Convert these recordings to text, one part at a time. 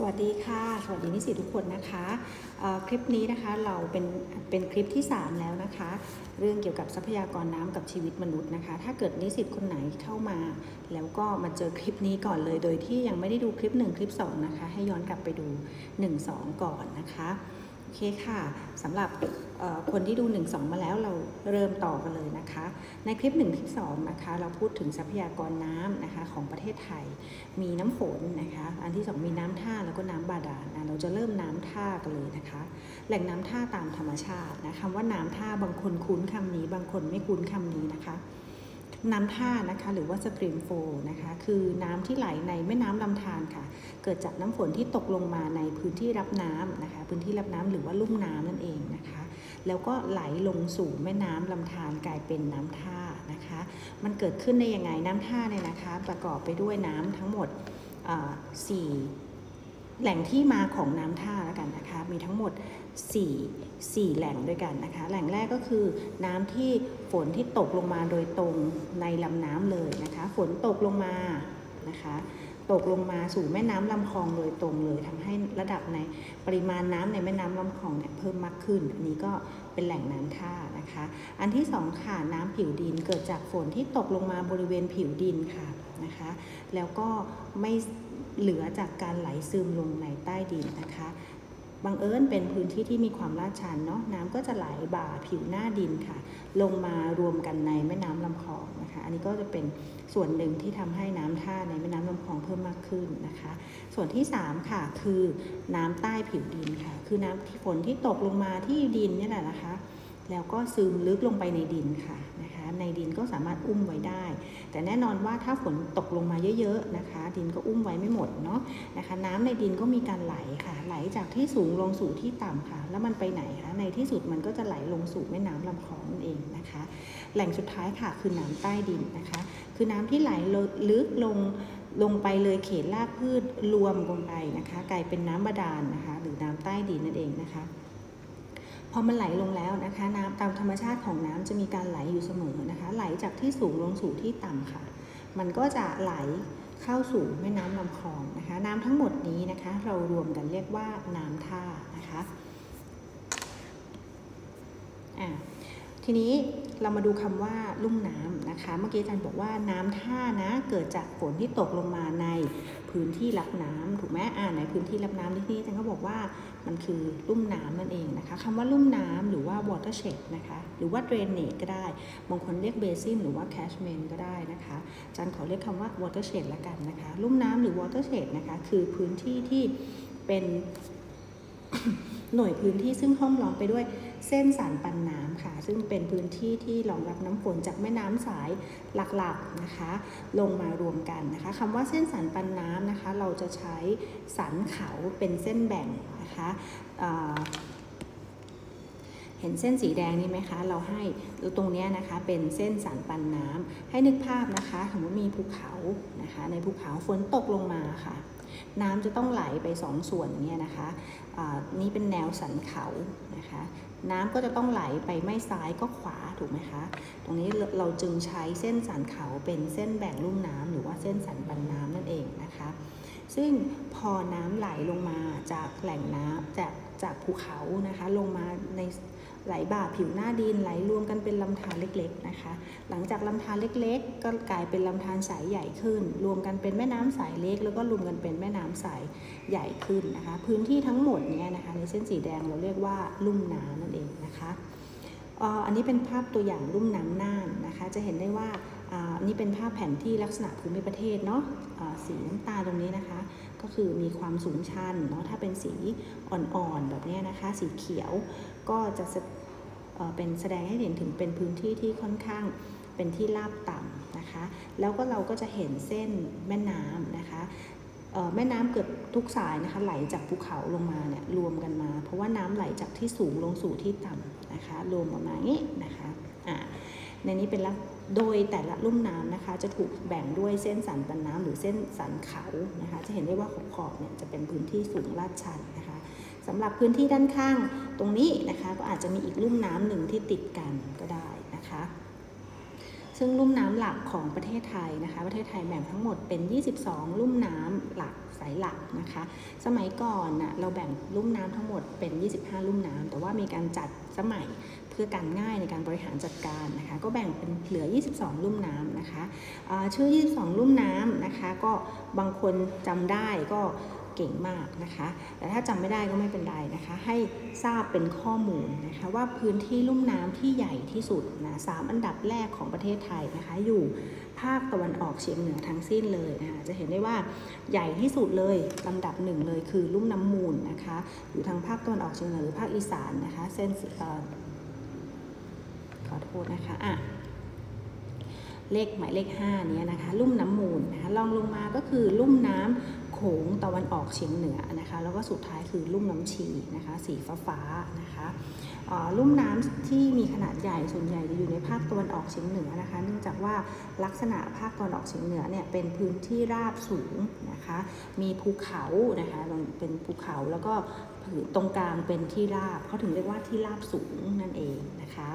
สวัสดีค่ะ สวัสดีนิสิตทุกคนนะคะคลิปนี้นะคะเราเป็นเป็นคลิปที่ 3 แล้วนะคะ เรื่องเกี่ยวกับทรัพยากรน้ำกับชีวิตมนุษย์นะคะ ถ้าเกิดนิสิตคนไหนเข้ามา แล้วก็มาเจอคลิปนี้ก่อนเลย โดยที่ยังไม่ได้ดูคลิป 1 คลิป 2 นะคะ ให้ย้อนกลับไปดู 1 2 ก่อนนะคะ อเคค่ะสำหรับคนที่ดู 1 2 มาแล้วเราเริ่มต่อกันเลยนะคะ ในคลิป 1 คลิป2นะคะเราพูดถึงทรัพยากรน้ำนะคะของประเทศไทย มีน้ำฝนนะคะ อันที่ 2 มีน้ำท่าแล้วก็น้ำบาดาลนะเราจะเริ่มน้ำท่ากันเลยนะคะ แหล่งน้ำท่าตามธรรมชาตินะคำว่าน้ำท่าบางคนคุ้นคำนี้ บางคนไม่คุ้นคำนี้นะคะน้ำท่านะคะหรือว่าสตรีมโฟนะคะคือน้ำที่ไหลในแม่น้ำลำธารค่ะ เกิดจากน้ำฝนที่ตกลงมาในพื้นที่รับน้ำนะคะ พื้นที่รับน้ำหรือว่าลุ่มน้ำนั่นเองนะคะ แล้วก็ไหลลงสู่แม่น้ำลำธารกลายเป็นน้ำท่านะคะ มันเกิดขึ้นได้ยังไงน้ำท่าเนี่ยนะคะ ประกอบไปด้วยน้ำทั้งหมดสี่แหล่งที่มาของน้ำท่าแล้วกันนะคะ มีทั้งหมด 4 4 แหล่งด้วยกันนะคะ แหล่งแรกก็คือน้ำที่ฝนที่ตกลงมาโดยตรงในลำน้ำเลยนะคะ ฝนตกลงมานะคะ ตกลงมาสู่แม่น้ำลำคลองโดยตรงเลยทำให้ระดับในปริมาณน้ำในแม่น้ำลำคลองเนี่ยเพิ่มมากขึ้น อันนี้ก็เป็นแหล่งน้ำท่านะคะ อันที่สองค่ะน้ำผิวดินเกิดจากฝนที่ตกลงมาบริเวณผิวดินค่ะนะคะ แล้วก็ไม่เหลือจากการไหลซึมลงในใต้ดินนะคะ บังเอิญเป็นพื้นที่ที่มีความลาดชันเนาะน้ำก็จะไหลบ่าผิวหน้าดินค่ะ ลงมารวมกันในแม่น้ำลำคลองนะคะ อันนี้ก็จะเป็นส่วนหนึ่งที่ทำให้น้ำท่าในแม่น้ำลำคลองเพิ่มมากขึ้นนะคะ ส่วนที่ 3 ค่ะ คือน้ำใต้ผิวดินค่ะ คือน้ำที่ฝนที่ตกลงมาที่ดินเนี่ยแหละนะคะ แล้วก็ซึมลึกลงไปในดินค่ะนะ ในดินก็สามารถอุ้มไว้ได้ แต่แน่นอนว่าถ้าฝนตกลงมาเยอะๆนะคะ ดินก็อุ้มไว้ไม่หมดเนาะนะคะ น้ำในดินก็มีการไหลค่ะ ไหลจากที่สูงลงสู่ที่ต่ำค่ะ แล้วมันไปไหนคะในที่สุดมันก็จะไหลลงสู่แม่น้ำลำคลองนั่นเองนะคะ แหล่งสุดท้ายค่ะคือน้ำใต้ดินนะคะ คือน้ำที่ไหลลึกลงลงไปเลยเขตรากพืชรวมลงไปนะคะ กลายเป็นน้ำบาดาลนะคะ หรือน้ำใต้ดินนั่นเองนะคะ พอมันไหลลงแล้วนะคะ น้ำตามธรรมชาติของน้ำจะมีการไหลอยู่เสมอนะคะ ไหลจากที่สูงลงสู่ที่ต่ำค่ะ มันก็จะไหลเข้าสู่แม่น้ำลำคลองนะคะ น้ำทั้งหมดนี้นะคะ เรารวมกันเรียกว่าน้ำท่านะคะอะทีนี้เรามาดูคำว่าลุ่มน้ำนะคะ เมื่อกี้อาจารย์บอกว่าน้ำท่านะ เกิดจากฝนที่ตกลงมาในพื้นที่รับน้ำถูกไหมอ่าในพื้นที่รับน้ำที่นี่อาจารย์ก็บอกว่า มันคือลุ่มน้ำนั่นเองนะคะคำว่าลุ่มน้ำหรือว่า watershed นะคะหรือว่า drainage ก็ได้ บางคนเรียก basin หรือว่า catchment ก็ได้นะคะจันขอเรียกคำว่า watershed ละกันนะคะ ลุ่มน้ำหรือ watershed นะคะคือพื้นที่ที่เป็น หน่วยพื้นที่ซึ่งห้อมล้อมไปด้วยเส้นสารปันน้ำค่ะ ซึ่งเป็นพื้นที่ที่รองรับน้ำฝนจากแม่น้ำสายหลักๆนะคะ ลงมารวมกันนะคะคำว่าเส้นสารปันน้ำนะคะ เราจะใช้สันเขาเป็นเส้นแบ่งนะคะเห็นเส้นสีแดงนี่ไหมคะ เราให้ตรงนี้นะคะเป็นเส้นสารปันน้ำให้นึกภาพนะคะสมมติมีภูเขานะคะ ในภูเขาฝนตกลงมาค่ะ น้ำจะต้องไหลไปสองส่วนเนี่ยนะคะนี่เป็นแนวสันเขานะคะน้ำก็จะต้องไหลไปไม่ซ้ายก็ขวาถูกไหมคะ ตรงนี้เราจึงใช้เส้นสันเขาเป็นเส้นแบ่งลุ่มน้ำหรือว่าเส้นสันปันน้ำนั่นเองนะคะ ซึ่งพอน้ำไหลลงมาจากแหล่งน้ำจากจากภูเขานะคะลงมาใน ไหลบ่าผิวหน้าดินไหลรวมกันเป็นลำธารเล็กๆนะคะ หลังจากลำธารเล็ก ๆ ก็กลายเป็นลำธารสายใหญ่ขึ้น รวมกันเป็นแม่น้ำสายเล็ก แล้วก็รวมกันเป็นแม่น้ำสายใหญ่ขึ้นนะคะ พื้นที่ทั้งหมดเนี้ยนะคะในเส้นสีแดงเราเรียกว่าลุ่มน้ำนั่นเองนะคะอันนี้เป็นภาพตัวอย่างลุ่มน้ำน่านนะคะ จะเห็นได้ว่าอันนี้เป็นภาพแผนที่ลักษณะภูมิประเทศเนาะะสีน้ำตาลตรงนี้นะคะ ก็คือมีความสูงชันเนาะถ้าเป็นสีอ่อนๆแบบนี้นะคะ สีเขียวก็จะ เป็นแสดงให้เห็นถึงเป็นพื้นที่ที่ค่อนข้างเป็นที่ราบต่ำนะคะ แล้วก็เราก็จะเห็นเส้นแม่น้ำนะคะแม่น้ำเกือบทุกสายนะคะไหลจากภูเขาลงมาเนี่ยรวมกันมา เพราะว่าน้ำไหลจากที่สูงลงสู่ที่ต่ำนะคะ รวมออกมาอย่างนี้นะคะอ่าในนี้เป็นละโดยแต่ละลุ่มน้ำนะคะ จะถูกแบ่งด้วยเส้นสันปันน้ำหรือเส้นสันเขานะคะ จะเห็นได้ว่าขอบๆเนี่ยจะเป็นพื้นที่สูงลาดชันนะคะ สำหรับพื้นที่ด้านข้างตรงนี้นะคะก็อาจจะมีอีกลุ่มน้ำหนึ่งที่ติดกันก็ได้นะคะ ซึ่งลุ่มน้ำหลักของประเทศไทยนะคะ ประเทศไทยแบ่งทั้งหมดเป็น 22 ลุ่มน้ำหลักสายหลักนะคะ สมัยก่อนนะเราแบ่งลุ่มน้ำทั้งหมดเป็น 25 ลุ่มน้ำแต่ว่ามีการจัดสมัยเพื่อการง่ายในการบริหารจัดการนะคะ ก็แบ่งเป็นเหลือ 22 ลุ่มน้ำนะคะชื่อ 22 ลุ่มน้ำนะคะ ก็บางคนจำได้ก็ เก่งมากนะคะ แต่ถ้าจำไม่ได้ก็ไม่เป็นไรนะคะ ให้ทราบเป็นข้อมูลนะคะว่าพื้นที่ลุ่มน้ำที่ใหญ่ที่สุดนะสามอันดับแรกของประเทศไทยนะคะ อยู่ภาคตะวันออกเฉียงเหนือทั้งสิ้นเลยนะคะจะเห็นได้ว่าใหญ่ที่สุดเลยลำดับหนึ่งเลยคือลุ่มน้ำมูลนะคะ อยู่ทางภาคตะวันออกเฉียงเหนือหรือภาคอีสานนะคะเส้นขอโทษนะคะอะเลขหมายเลข5นี้นะคะ ลุ่มน้ำมูลนะคะลองลงมาก็คือลุ่มน้ำ โขงตะวันออกเฉียงเหนือนะคะ แล้วก็สุดท้ายคือลุ่มน้ำชีนะคะ สีฟ้าฟ้านะคะลุ่มน้ำที่มีขนาดใหญ่ส่วนใหญ่จะอยู่ในภาคตะวันออกเฉียงเหนือนะคะ เนื่องจากว่าลักษณะภาคตะวันออกเฉียงเหนือเนี่ยเป็นพื้นที่ราบสูงนะคะ มีภูเขานะคะเป็นภูเขาแล้วก็ตรงกลางเป็นที่ราบเขาถึงเรียกว่าที่ราบสูงนั่นเองนะคะ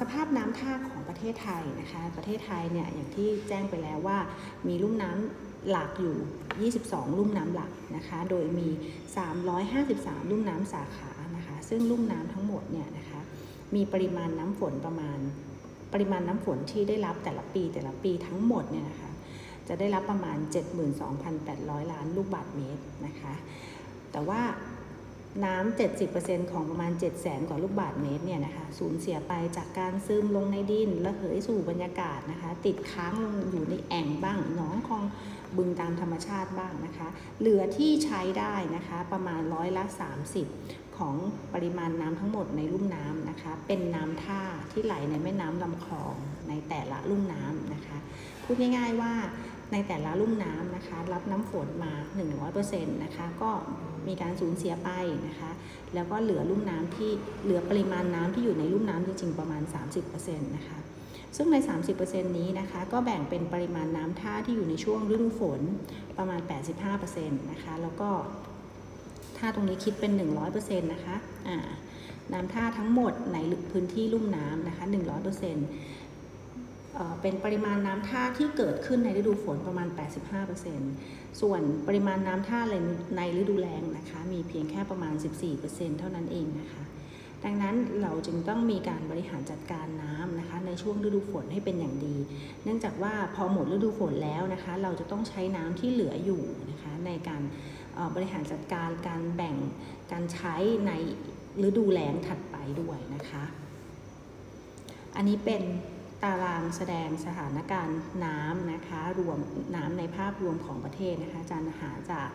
สภาพน้ำท่าของประเทศไทยนะคะ ประเทศไทยเนี่ยอย่างที่แจ้งไปแล้วว่ามีลุ่มน้ำหลักอยู่ 22 ลุ่มน้ำหลักนะคะ โดยมี 353 ลุ่มน้ำสาขานะคะ ซึ่งลุ่มน้ำทั้งหมดเนี่ยนะคะมีปริมาณน้ำฝนประมาณ ปริมาณน้ำฝนที่ได้รับแต่ละปีแต่ละปีทั้งหมดเนี่ยนะคะจะได้รับประมาณ 72,800 ล้านลูกบาศก์เมตรนะคะ แต่ว่า น้ำ 70%ของประมาณ 700,000กว่าลูกบาศก์เมตรเนี่ยนะคะสูญเสียไปจากการซึมลงในดินและเหยสู่บรรยากาศนะคะ ติดค้างลงอยู่ในแอ่งบ้างหนองคลองบึงตามธรรมชาติบ้างนะคะ เหลือที่ใช้ได้นะคะประมาณร้อยละ 30 ของปริมาณน้ำทั้งหมดในลุ่มน้ำนะคะ เป็นน้ำท่าที่ไหลในแม่น้ำลำคลองในแต่ละลุ่มน้ำนะคะ พูดง่ายๆว่า ในแต่ละลุ่มน้ำนะคะ รับน้ำฝนมา 100%นะคะก็มีการสูญเสียไปนะคะ แล้วก็เหลือลุ่มน้ำที่เหลือปริมาณน้ำที่อยู่ในลุ่มน้ำจริงๆประมาณ 30%นะคะซึ่งใน 30%นี้นะคะ ก็แบ่งเป็นปริมาณน้ำท่าที่อยู่ในช่วงฤดูฝนประมาณ 85%นะคะ แล้วก็ท่าตรงนี้คิดเป็น 100%นะคะน้ำท่าทั้งหมดในพื้นที่ลุ่มน้ำนะคะ 100% เป็นปริมาณน้ำท่าที่เกิดขึ้นในฤดูฝนประมาณ 85%ส่วนปริมาณน้ำท่าในฤดูแล้งนะคะ มีเพียงแค่ประมาณ 14%เท่านั้นเองนะคะ ดังนั้นเราจึงต้องมีการบริหารจัดการน้ำนะคะ ในช่วงฤดูฝนให้เป็นอย่างดี เนื่องจากว่าพอหมดฤดูฝนแล้วนะคะ เราจะต้องใช้น้ำที่เหลืออยู่นะคะ ในการบริหารจัดการการแบ่งการใช้ในฤดูแล้งถัดไปด้วยนะคะ อันนี้เป็น ตารางแสดงสถานการณ์น้ำนะคะรวมน้ำในภาพรวมของประเทศนะคะอาจารย์หาจาก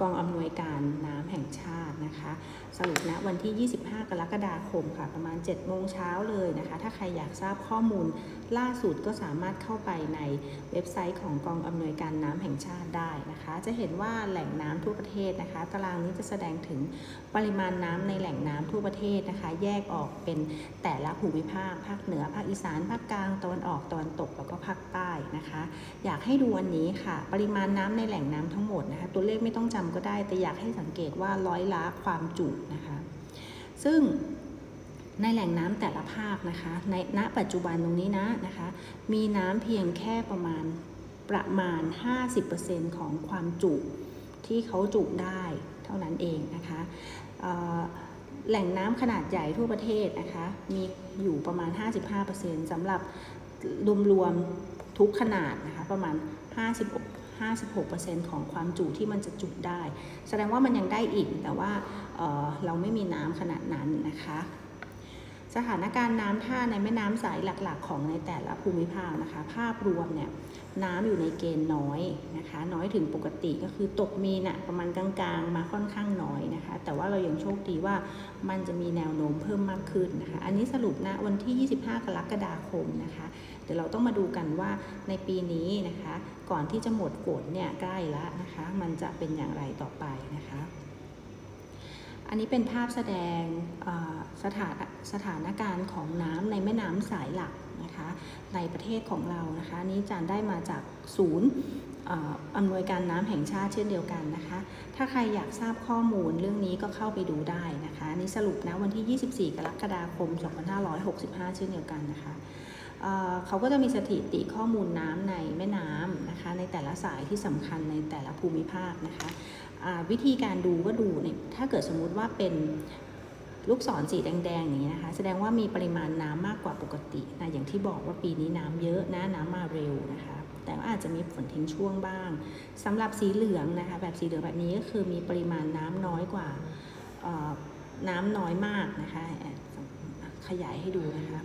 กองอำนวยการน้ำแห่งชาตินะคะ สรุปณนะวันที่ 25 กรกฎาคมค่ะประมาณ 7 โมงเช้าเลยนะคะ ถ้าใครอยากทราบข้อมูลล่าสุดก็สามารถเข้าไปในเว็บไซต์ของกองอำนวยการน้ำแห่งชาติได้นะคะ จะเห็นว่าแหล่งน้ำทั่วประเทศนะคะ ตารางนี้จะแสดงถึงปริมาณน้ำในแหล่งน้ำทั่วประเทศนะคะ แยกออกเป็นแต่ละภูมิภาคภาคเหนือภาคอีสานภาคกลางตะวันออกตะวันตกแล้วก็ภาคใต้นะคะ อยากให้ดูอันนี้ค่ะ ปริมาณน้ำในแหล่งน้ำทั้งหมดนะคะ ตัวเลขไม่ต้องจำก็ได้ แต่อยากให้สังเกตว่าร้อยละความจุนะคะ ซึ่งในแหล่งน้ำแต่ละภาคนะคะ ในณปัจจุบันตรงนี้นะนะคะ มีน้ำเพียงแค่ประมาณประมาณ 50%ของความจุที่เขาจุได้เท่านั้นเองนะคะ แหล่งน้ำขนาดใหญ่ทั่วประเทศนะคะ มีอยู่ประมาณ 55%สำหรับรวมๆทุกขนาดนะคะ ประมาณ 56 56%ของความจุที่มันจะจุได้ แสดงว่ามันยังได้อีก แต่ว่าเเราไม่มีน้ำขนาดนั้นนะคะ สถานการณ์น้ำท่าในแม่น้ำสายหลักๆ ของในแต่ละภูมิภาคนะคะ ภาพรวมเนี่ย น้ำอยู่ในเกณฑ์น้อยนะคะ น้อยถึงปกติก็คือตกมีนะ่ะประมาณกลางๆ มาค่อนข้างน้อยนะคะ แต่ว่าเรายังโชคดีว่ามันจะมีแนวโน้มเพิ่มมากขึ้นนะคะ อันนี้สรุปนะวันที่ 25 กรกฎาคมนะคะ เดี๋ยวเราต้องมาดูกันว่าในปีนี้นะคะ ก่อนที่จะหมดฝนเนี่ยใกล้แล้วนะคะ มันจะเป็นอย่างไรต่อไปนะคะ อันนี้เป็นภาพแสดงสถานสถานการณ์ของน้ำในแม่น้ำสายหลักนะคะในประเทศของเรานะคะนี้จานได้มาจากศูนย์อำนวยการน้ำแห่งชาติเช่นเดียวกันนะคะ ถ้าใครอยากทราบข้อมูลเรื่องนี้ก็เข้าไปดูได้นะคะนี่สรุปนะวันที่ 24 กรกฎาคม 2565 เช่นเดียวกันนะคะเขาก็จะมีสถิติข้อมูลน้ำในแม่น้ำนะคะในแต่ละสายที่สำคัญในแต่ละภูมิภาคนะคะ วิธีการดูก็ดูเนี่ยถ้าเกิดสมมุติว่าเป็นลูกศรสีแดงๆอย่างนี้นะคะ แสดงว่ามีปริมาณน้ำมากกว่าปกตินะอย่างที่บอกว่าปีนี้น้ำเยอะนะน้ำมาเร็วนะคะ แต่ว่าอาจจะมีฝนทิ้งช่วงบ้างสำหรับสีเหลืองนะคะ แบบสีเหลืองแบบนี้ก็คือมีปริมาณน้ำน้อยกว่าน้ำน้อยมากนะคะ ขยายให้ดูนะคะ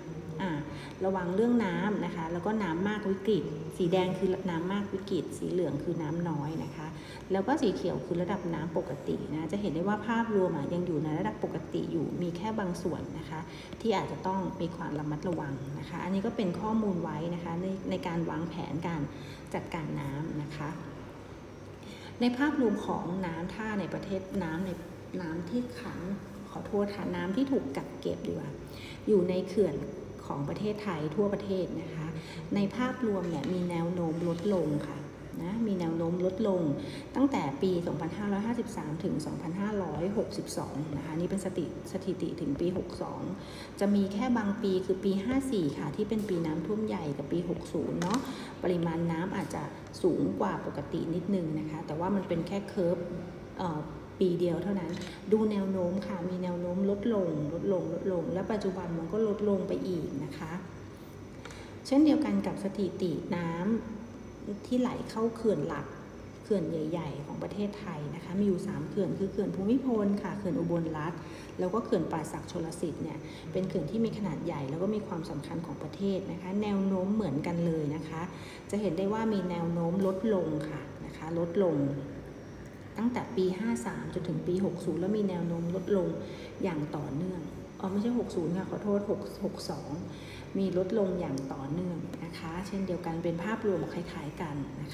ระวังเรื่องน้ำนะคะ แล้วก็น้ำมากวิกฤต สีแดงคือน้ำมากวิกฤต สีเหลืองคือน้ำน้อยนะคะ แล้วก็สีเขียวคือระดับน้ำปกตินะ จะเห็นได้ว่าภาพรวมยังอยู่ในระดับปกติอยู่ มีแค่บางส่วนนะคะ ที่อาจจะต้องมีความระมัดระวังนะคะ อันนี้ก็เป็นข้อมูลไว้นะคะในในการวางแผนการจัดการน้ำนะคะ ในภาพรวมของน้ำท่าในประเทศน้ำในน้ำที่ขังขอโทษค่ะน้ำที่ถูกกักเก็บดีกว่าอยู่ในเขื่อน ของประเทศไทยทั่วประเทศนะคะ ในภาพรวมเนี่ยมีแนวโน้มลดลงค่ะนะมีแนวโน้มลดลงตั้งแต่ปี 2553 ถึง 2562 นะคะ นี่เป็นสถิสถิติถึงปี 62 จะมีแค่บางปีคือปี 54 ค่ะ ที่เป็นปีน้ำท่วมใหญ่กับปี 60 เนาะปริมาณน้ำอาจจะสูงกว่าปกตินิดนึงนะคะ แต่ว่ามันเป็นแค่เคอร์ฟ ปีเดียวเท่านั้น ดูแนวโน้มค่ะ มีแนวโน้มลดลง ลดลง ลดลง และปัจจุบันมันก็ลดลงไปอีกนะคะ เช่นเดียวกันกับสถิติน้ำที่ไหลเข้าเขื่อนหลัก เขื่อนใหญ่ ๆ ของประเทศไทยนะคะ มีอยู่ 3 เขื่อน คือเขื่อนภูมิพลค่ะ เขื่อนอุบลรัฐ แล้วก็เขื่อนป่าสักชลสิทธิ์เนี่ย เป็นเขื่อนที่มีขนาดใหญ่ แล้วก็มีความสำคัญของประเทศนะคะ แนวโน้มเหมือนกันเลยนะคะ จะเห็นได้ว่ามีแนวโน้มลดลงค่ะนะคะ ลดลง ตั้งแต่ปี 53 จนถึงปี 60 แล้วมีแนวโน้มลดลงอย่างต่อเนื่องอ๋อไม่ใช่ 60 ค่ะ ขอโทษ 6 62 มีลดลงอย่างต่อเนื่องนะคะ เช่นเดียวกันเป็นภาพรวมคล้ายๆกันนะคะ